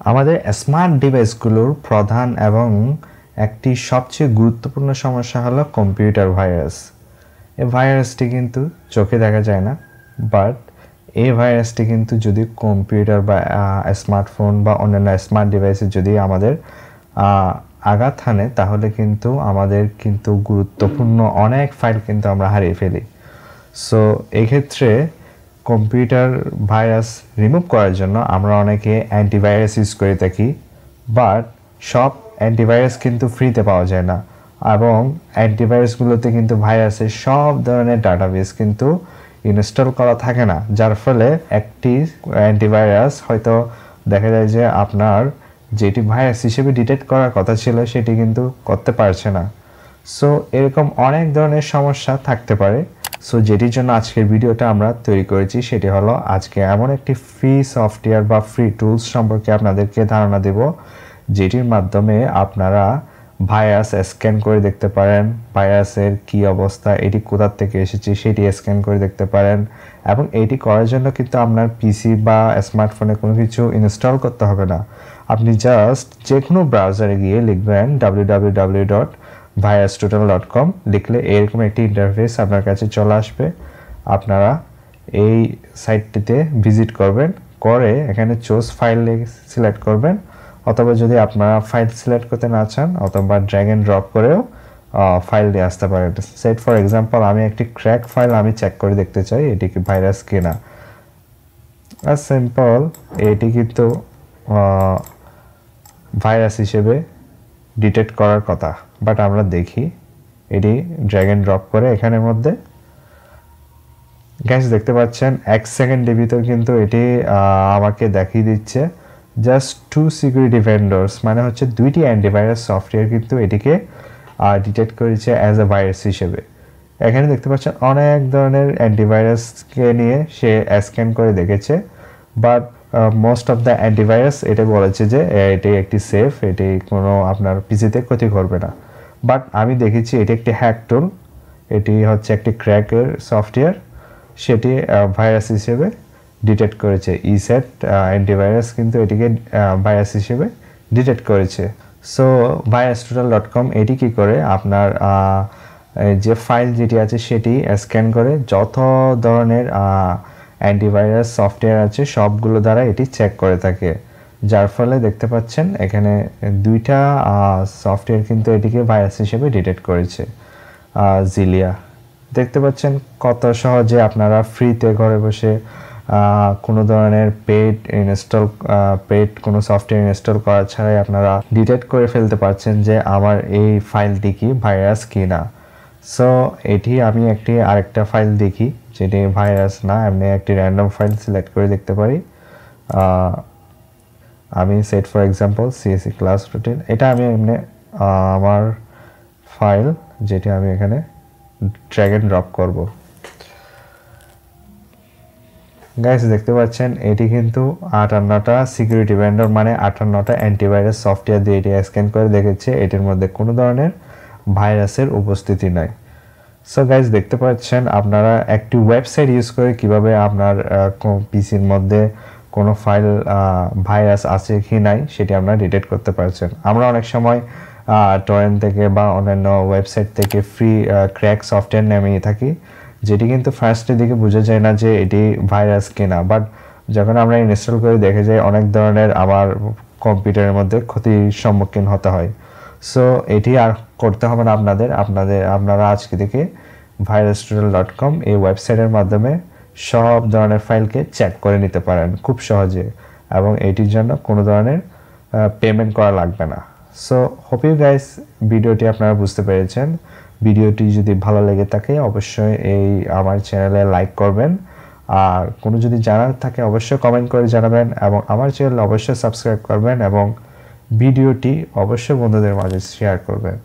আমাদের স্মার্ট ডিভাইসগুলোর প্রধান এবং একটি সবচেয়ে গুরুত্বপূর্ণ সমস্যা হলো কম্পিউটার ভাইরাস এই ভাইরাসটি কিন্তু চোখে দেখা যায় না বাট এই ভাইরাসটি কিন্তু যদি কম্পিউটার বা স্মার্টফোন বা অন্যান্য স্মার্ট ডিভাইসে যদি আমাদের আঘাত হানে, তাহলে কিন্তু আমাদের কিন্তু গুরুত্বপূর্ণ অনেক ফাইল কিন্তু আমরা হারিয়ে ফেলি। সো এক্ষেত্রে কম্পিউটার ভাইরাস রিমুভ করার জন্য আমরা অনেকে অ্যান্টিভাইরাস ইউজ করে থাকি বাট সব অ্যান্টিভাইরাস কিন্তু ফ্রিতে পাওয়া যায় না। এবং অ্যান্টিভাইরাসগুলোতে কিন্তু ভাইরাসের সব ধরনের ডাটাবেস কিন্তু ইনস্টল করা থাকে না, যার ফলে একটি অ্যান্টিভাইরাস হয়তো দেখা যায় যে আপনার যেটি ভাইরাস হিসেবে ডিটেক্ট করার কথা ছিল সেটি কিন্তু করতে পারছে না। সো এরকম অনেক ধরনের সমস্যা থাকতে পারে। সো যেটির জন্য আজকের ভিডিওটা আমরা তৈরি করেছি সেটি হলো আজকে এমন একটি ফ্রি সফটওয়্যার বা ফ্রি টুলস সম্পর্কে আপনাদেরকে ধারণা দেব, যেটির মাধ্যমে আপনারা ভাইরাস স্ক্যান করে দেখতে পারেন ভাইরাসের কি অবস্থা, এটি কোথার থেকে এসেছে সেটি স্ক্যান করে দেখতে পারেন এবং এটি করার জন্য কিন্তু আপনার পিসি বা স্মার্টফোনে কোনো কিছু ইনস্টল করতে হবে না। আপনি জাস্ট যে কোনো ব্রাউজারে গিয়ে লিখবেন W W W dot VirusTotal dot com লিখলে এরকম একটি ইন্টারফেস আপনার কাছে চলে আসবে। আপনারা এই সাইটটিতে ভিজিট করবেন, করে এখানে চোজ ফাইল সিলেক্ট করবেন, অথবা যদি আপনারা ফাইল সিলেক্ট করতে না চান, অথবা ড্র্যাগ অ্যান্ড ড্রপ করেও ফাইল দিয়ে আসতে পারেন। সেট ফর এক্সাম্পল আমি একটি ক্র্যাক ফাইল আমি চেক করে দেখতে চাই, এটি কি ভাইরাস কিনা। আর সিম্পল এটি কিন্তু ভাইরাস হিসেবে ডিটেক্ট করার কথা বাট আমরা দেখি, এটি ড্র্যাগ ড্রপ করে এখানের মধ্যে। গ্যাস দেখতে পাচ্ছেন, এক সেকেন্ডের ভিতর কিন্তু এটি আমাকে দেখিয়ে দিচ্ছে। জাস্ট টু সিকিউরিটি ভেন্ডর্স মানে হচ্ছে দুইটি অ্যান্টিভাইরাস সফটওয়্যার কিন্তু এটিকে ডিটেক্ট করেছে অ্যাজ এ ভাইরাস হিসেবে। এখানে দেখতে পাচ্ছেন অনেক ধরনের অ্যান্টিভাইরাসকে নিয়ে সে স্ক্যান করে দেখেছে but most of the antivirus এটা বলেছে যে এটি একটি সেফ এটি কোনো আপনার পিসিতে ক্ষতি করবে না। বাট আমি দেখেছি এটি একটি হ্যাক টুল এটি হচ্ছে একটি ক্র্যাকের সফটওয়্যার সেটি ভাইরাস হিসেবে ডিটেক্ট করেছে। ইসেট অ্যান্টিভাইরাস কিন্তু এটিকে ভাইরাস হিসেবে ডিটেক্ট করেছে। So virus total dot com এটি কী করে? আপনার যে ফাইল যেটি আছে সেটি স্ক্যান করে। যত ধরনের অ্যান্টিভাইরাস সফটওয়্যার আছে, সবগুলো দ্বারা এটি চেক করে থাকে। যার ফলে দেখতে পাচ্ছেন এখানে দুইটা সফটওয়্যার কিন্তু এটিকে ভাইরাস হিসেবে ডিটেক্ট করেছে জিলিয়া দেখতে পাচ্ছেন কত সহজে আপনারা ফ্রিতে ঘরে বসে কোনো ধরনের পেড ইনস্টল পেড কোনো সফটওয়্যার ইনস্টল করা ছাড়াই আপনারা ডিটেক্ট করে ফেলতে পারছেন যে আমার এই ফাইলটি কি ভাইরাস কি না সো এটি আমি একটি আরেকটা ফাইল দেখি, যেটি ভাইরাস না, এমনি একটি র্যান্ডম ফাইল সিলেক্ট করে দেখতে পারি। আমি set for example CSC class routine এটা আমি এমনি আমার ফাইল যেটি আমি এখানে ড্র্যাগ অ্যান্ড ড্রপ করব। গাইস দেখতে পাচ্ছেন, এটি কিন্তু আটান্নটা সিকিউরিটি ভেন্ডর মানে আটান্নটা অ্যান্টিভাইরাস সফটওয়্যার দিয়ে এটি স্ক্যান করে দেখেছে। এটির মধ্যে কোনো ধরনের ভাইরাসের উপস্থিতি নাই। সো গাইজ দেখতে পাচ্ছেন আপনারা একটি ওয়েবসাইট ইউজ করে কীভাবে আপনার পিসির মধ্যে কোনো ফাইল ভাইরাস আছে কি নাই সেটি আপনারা ডিটেক্ট করতে পারছেন। আমরা অনেক সময় টরেন থেকে বা অন্যান্য ওয়েবসাইট থেকে ফ্রি ক্র্যাক সফটওয়্যার নামিয়ে থাকি, যেটি কিন্তু ফার্স্টের দিকে বোঝা যায় না যে এটি ভাইরাস কিনা বাট যখন আমরা ইনস্টল করে দেখে যাই, অনেক ধরনের আমার কম্পিউটারের মধ্যে ক্ষতির সম্মুখীন হতে হয়। সো এটি আর করতে হবে না আপনাদের। আপনাদের, আপনারা আজকে থেকে ভাইরাস টোটাল ডট কম এই ওয়েবসাইটের মাধ্যমে সব ধরনের ফাইলকে চেক করে নিতে পারেন খুব সহজে এবং এটির জন্য কোনো ধরনের পেমেন্ট করা লাগবে না। সো হোপ ইউ গাইস ভিডিওটি আপনারা বুঝতে পেরেছেন। ভিডিওটি যদি ভালো লেগে থাকে, অবশ্যই এই আমার চ্যানেলে লাইক করবেন। আর কোনো যদি জানার থাকে, অবশ্যই কমেন্ট করে জানাবেন এবং আমার চ্যানেল অবশ্যই সাবস্ক্রাইব করবেন এবং ভিডিওটি অবশ্যই বন্ধুদের মাঝে শেয়ার করবেন।